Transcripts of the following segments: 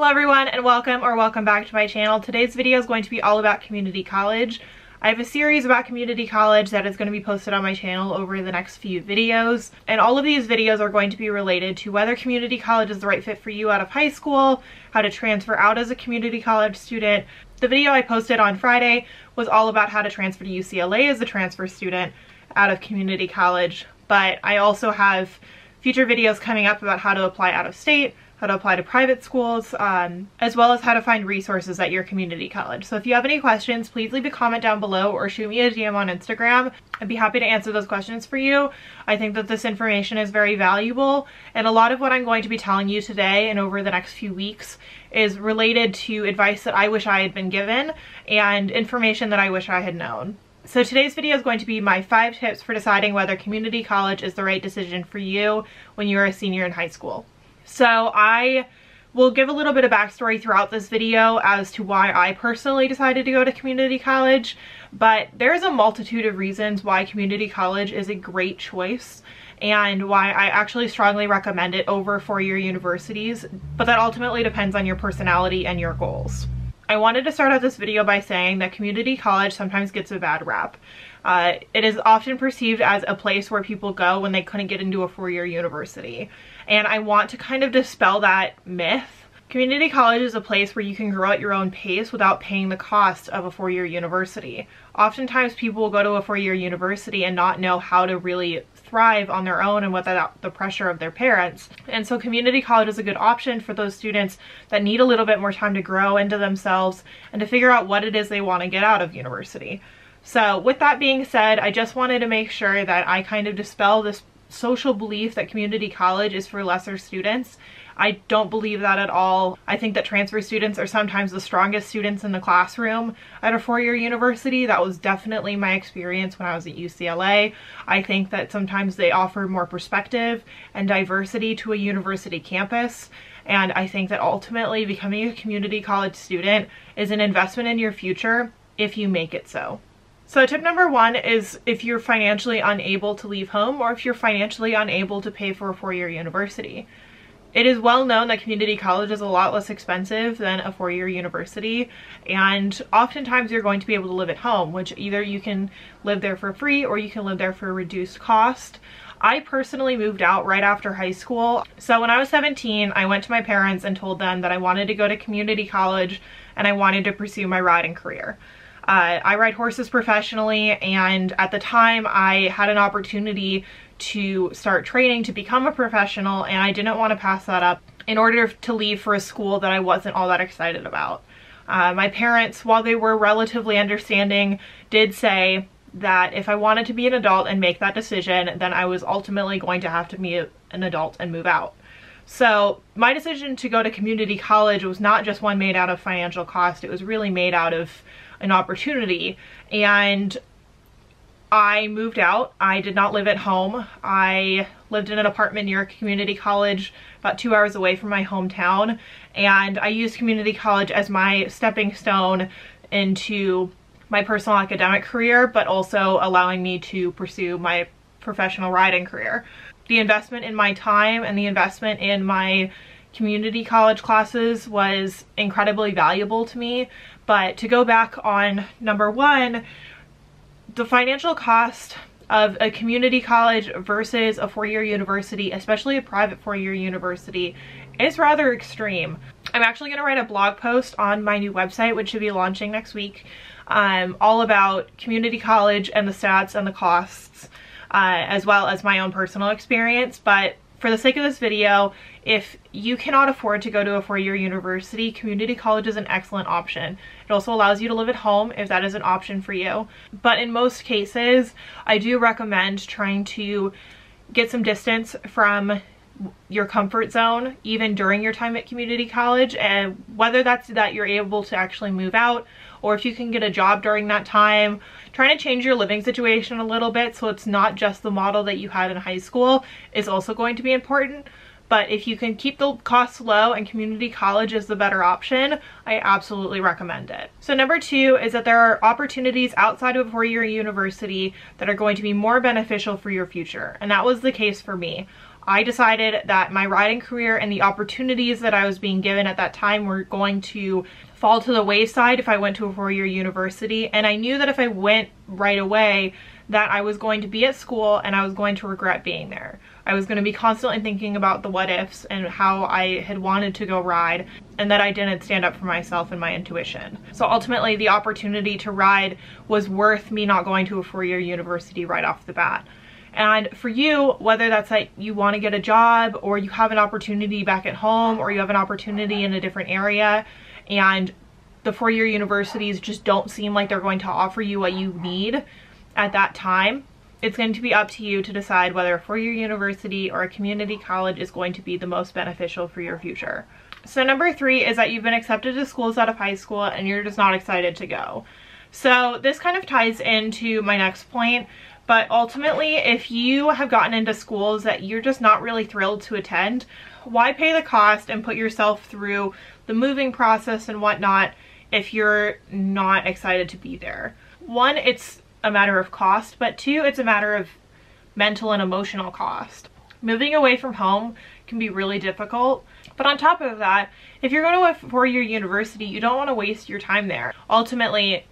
Hello everyone and welcome or welcome back to my channel. Today's video is going to be all about community college. I have a series about community college that is going to be posted on my channel over the next few videos. And all of these videos are going to be related to whether community college is the right fit for you out of high school, how to transfer out as a community college student. The video I posted on Friday was all about how to transfer to UCLA as a transfer student out of community college. But I also have future videos coming up about how to apply out of state, how to apply to private schools, um, as well as how to find resources at your community college. So if you have any questions, please leave a comment down below or shoot me a DM on Instagram. I'd be happy to answer those questions for you. I think that this information is very valuable and a lot of what I'm going to be telling you today and over the next few weeks is related to advice that I wish I had been given and information that I wish I had known. So today's video is going to be my five tips for deciding whether community college is the right decision for you when you're a senior in high school. So I will give a little bit of backstory throughout this video as to why I personally decided to go to community college, but there's a multitude of reasons why community college is a great choice and why I actually strongly recommend it over four-year universities, but that ultimately depends on your personality and your goals. I wanted to start out this video by saying that community college sometimes gets a bad rap. Uh, it is often perceived as a place where people go when they couldn't get into a four-year university. And I want to kind of dispel that myth. Community college is a place where you can grow at your own pace without paying the cost of a four-year university. Oftentimes people will go to a four-year university and not know how to really thrive on their own and without the pressure of their parents. And so community college is a good option for those students that need a little bit more time to grow into themselves and to figure out what it is they want to get out of university. So with that being said, I just wanted to make sure that I kind of dispel this social belief that community college is for lesser students. I don't believe that at all. I think that transfer students are sometimes the strongest students in the classroom at a four-year university. That was definitely my experience when I was at UCLA. I think that sometimes they offer more perspective and diversity to a university campus. And I think that ultimately becoming a community college student is an investment in your future if you make it so. So tip number one is if you're financially unable to leave home or if you're financially unable to pay for a four-year university. It is well known that community college is a lot less expensive than a four-year university and oftentimes you're going to be able to live at home which either you can live there for free or you can live there for a reduced cost. I personally moved out right after high school. So when I was 17, I went to my parents and told them that I wanted to go to community college and I wanted to pursue my riding career. Uh, I ride horses professionally and at the time I had an opportunity to start training to become a professional and I didn't want to pass that up in order to leave for a school that I wasn't all that excited about. Uh, my parents, while they were relatively understanding, did say that if I wanted to be an adult and make that decision, then I was ultimately going to have to be an adult and move out. So my decision to go to community college was not just one made out of financial cost, it was really made out of an opportunity. And I moved out. I did not live at home. I lived in an apartment near a community college about two hours away from my hometown. And I used community college as my stepping stone into my personal academic career, but also allowing me to pursue my professional riding career. The investment in my time and the investment in my community college classes was incredibly valuable to me. But to go back on number one, the financial cost of a community college versus a four-year university, especially a private four-year university, is rather extreme. I'm actually going to write a blog post on my new website, which should be launching next week, um, all about community college and the stats and the costs, uh, as well as my own personal experience. But for the sake of this video, if you cannot afford to go to a four-year university, community college is an excellent option. It also allows you to live at home if that is an option for you. But in most cases, I do recommend trying to get some distance from your comfort zone even during your time at community college and whether that's that you're able to actually move out or if you can get a job during that time trying to change your living situation a little bit so it's not just the model that you had in high school is also going to be important but if you can keep the costs low and community college is the better option, I absolutely recommend it. So number two is that there are opportunities outside of a four-year university that are going to be more beneficial for your future. And that was the case for me. I decided that my riding career and the opportunities that I was being given at that time were going to fall to the wayside if I went to a four-year university. And I knew that if I went right away, that I was going to be at school and I was going to regret being there. I was going to be constantly thinking about the what ifs and how I had wanted to go ride and that I didn't stand up for myself and my intuition. So ultimately the opportunity to ride was worth me not going to a four-year university right off the bat. And for you, whether that's like you want to get a job or you have an opportunity back at home or you have an opportunity in a different area and the four-year universities just don't seem like they're going to offer you what you need at that time, it's going to be up to you to decide whether a four-year university or a community college is going to be the most beneficial for your future. So number three is that you've been accepted to schools out of high school and you're just not excited to go. So this kind of ties into my next point, but ultimately, if you have gotten into schools that you're just not really thrilled to attend, why pay the cost and put yourself through the moving process and whatnot if you're not excited to be there? One, it's a matter of cost, but two, it's a matter of mental and emotional cost. Moving away from home can be really difficult. But on top of that, if you're going to a four-year university, you don't want to waste your time there. Ultimately,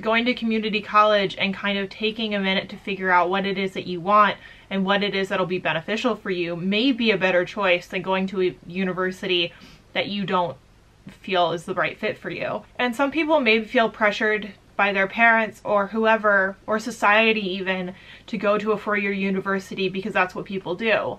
going to community college and kind of taking a minute to figure out what it is that you want and what it is that'll be beneficial for you may be a better choice than going to a university that you don't feel is the right fit for you. And some people may feel pressured by their parents or whoever or society even to go to a four-year university because that's what people do.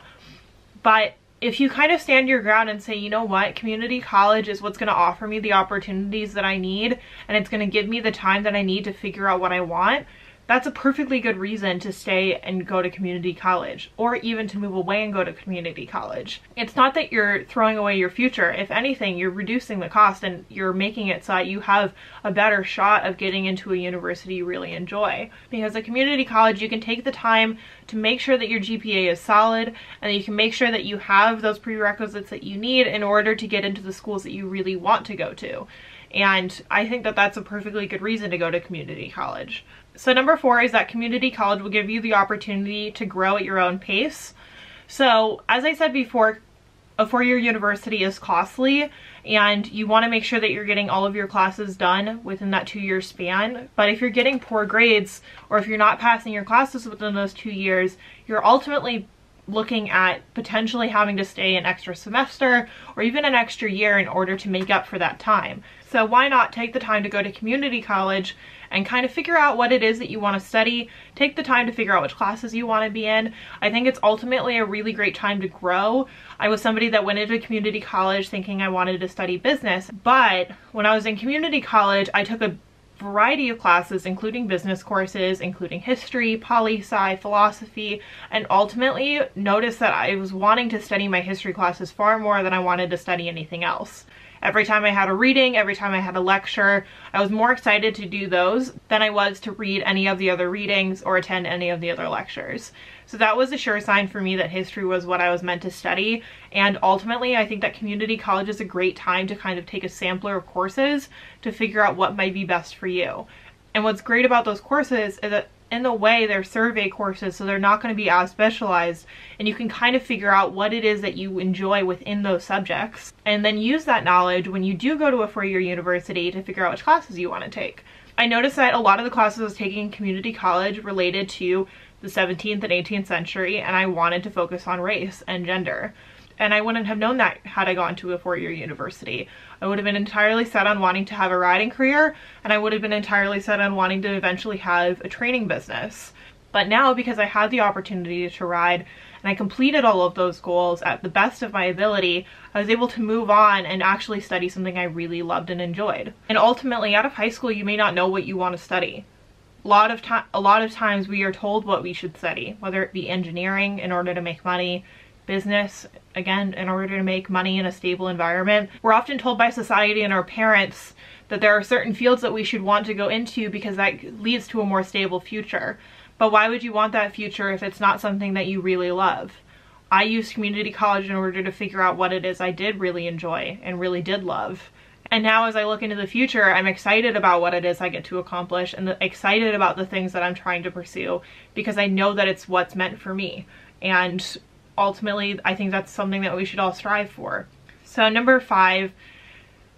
But if you kind of stand your ground and say, you know what, community college is what's going to offer me the opportunities that I need and it's going to give me the time that I need to figure out what I want, that's a perfectly good reason to stay and go to community college or even to move away and go to community college. It's not that you're throwing away your future. If anything, you're reducing the cost and you're making it so that you have a better shot of getting into a university you really enjoy. Because at community college, you can take the time to make sure that your GPA is solid and you can make sure that you have those prerequisites that you need in order to get into the schools that you really want to go to. And I think that that's a perfectly good reason to go to community college. So number four is that community college will give you the opportunity to grow at your own pace. So as I said before, a four-year university is costly and you want to make sure that you're getting all of your classes done within that two-year span. But if you're getting poor grades or if you're not passing your classes within those two years, you're ultimately looking at potentially having to stay an extra semester or even an extra year in order to make up for that time. So why not take the time to go to community college and kind of figure out what it is that you want to study. Take the time to figure out which classes you want to be in. I think it's ultimately a really great time to grow. I was somebody that went into community college thinking I wanted to study business, but when I was in community college, I took a variety of classes, including business courses, including history, poli-sci, philosophy, and ultimately noticed that I was wanting to study my history classes far more than I wanted to study anything else. Every time I had a reading, every time I had a lecture, I was more excited to do those than I was to read any of the other readings or attend any of the other lectures. So that was a sure sign for me that history was what I was meant to study. And ultimately, I think that community college is a great time to kind of take a sampler of courses to figure out what might be best for you. And what's great about those courses is that in a way they're survey courses so they're not going to be as specialized and you can kind of figure out what it is that you enjoy within those subjects and then use that knowledge when you do go to a four-year university to figure out which classes you want to take. I noticed that a lot of the classes I was taking in community college related to the 17th and 18th century and I wanted to focus on race and gender and I wouldn't have known that had I gone to a four-year university. I would have been entirely set on wanting to have a riding career and I would have been entirely set on wanting to eventually have a training business. But now because I had the opportunity to ride and I completed all of those goals at the best of my ability, I was able to move on and actually study something I really loved and enjoyed. And ultimately out of high school you may not know what you want to study. A lot of time a lot of times we are told what we should study, whether it be engineering in order to make money, business, again, in order to make money in a stable environment. We're often told by society and our parents that there are certain fields that we should want to go into because that leads to a more stable future. But why would you want that future if it's not something that you really love? I used community college in order to figure out what it is I did really enjoy and really did love. And now as I look into the future, I'm excited about what it is I get to accomplish and excited about the things that I'm trying to pursue because I know that it's what's meant for me. And ultimately I think that's something that we should all strive for. So number five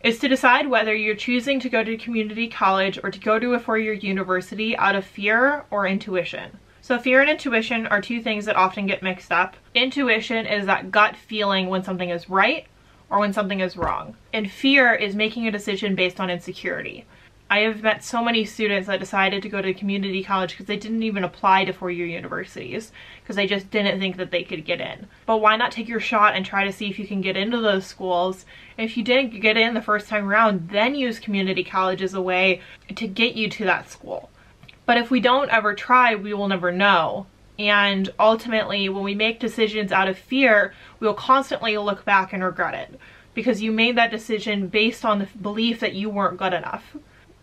is to decide whether you're choosing to go to community college or to go to a four-year university out of fear or intuition. So fear and intuition are two things that often get mixed up. Intuition is that gut feeling when something is right or when something is wrong. And fear is making a decision based on insecurity. I have met so many students that decided to go to community college because they didn't even apply to four-year universities because they just didn't think that they could get in. But why not take your shot and try to see if you can get into those schools? If you didn't get in the first time around, then use community college as a way to get you to that school. But if we don't ever try, we will never know. And ultimately, when we make decisions out of fear, we'll constantly look back and regret it because you made that decision based on the belief that you weren't good enough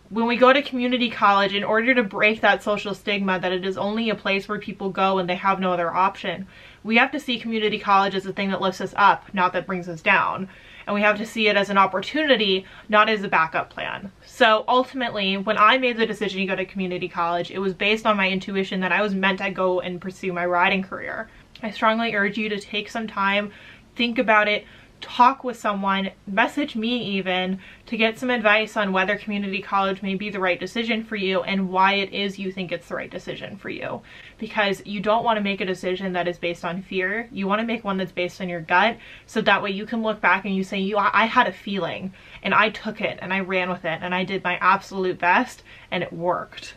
when we go to community college, in order to break that social stigma that it is only a place where people go and they have no other option, we have to see community college as a thing that lifts us up, not that brings us down. And we have to see it as an opportunity, not as a backup plan. So ultimately, when I made the decision to go to community college, it was based on my intuition that I was meant to go and pursue my riding career. I strongly urge you to take some time, think about it, talk with someone, message me even, to get some advice on whether community college may be the right decision for you and why it is you think it's the right decision for you. Because you don't want to make a decision that is based on fear. You want to make one that's based on your gut so that way you can look back and you say, you, I had a feeling and I took it and I ran with it and I did my absolute best and it worked.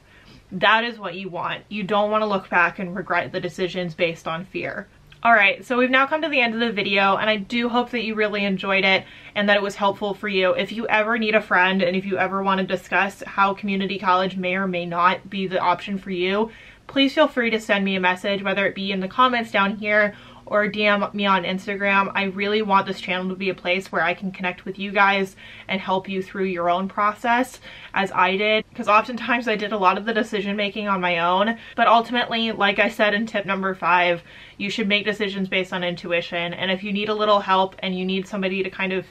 That is what you want. You don't want to look back and regret the decisions based on fear. Alright, so we've now come to the end of the video and I do hope that you really enjoyed it and that it was helpful for you. If you ever need a friend and if you ever want to discuss how community college may or may not be the option for you, please feel free to send me a message, whether it be in the comments down here or DM me on Instagram. I really want this channel to be a place where I can connect with you guys and help you through your own process as I did because oftentimes I did a lot of the decision making on my own but ultimately like I said in tip number five you should make decisions based on intuition and if you need a little help and you need somebody to kind of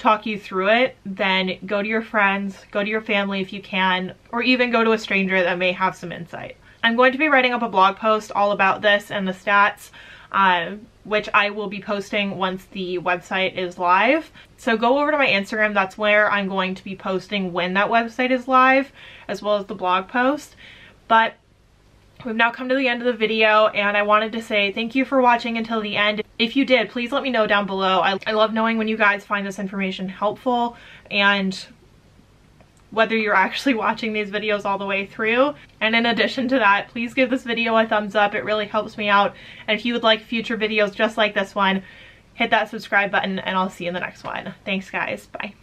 talk you through it, then go to your friends, go to your family if you can, or even go to a stranger that may have some insight. I'm going to be writing up a blog post all about this and the stats uh, which I will be posting once the website is live. So go over to my Instagram, that's where I'm going to be posting when that website is live, as well as the blog post. But we've now come to the end of the video and I wanted to say thank you for watching until the end. If you did, please let me know down below. I, I love knowing when you guys find this information helpful and whether you're actually watching these videos all the way through. And in addition to that, please give this video a thumbs up. It really helps me out. And if you would like future videos just like this one, hit that subscribe button and I'll see you in the next one. Thanks guys. Bye.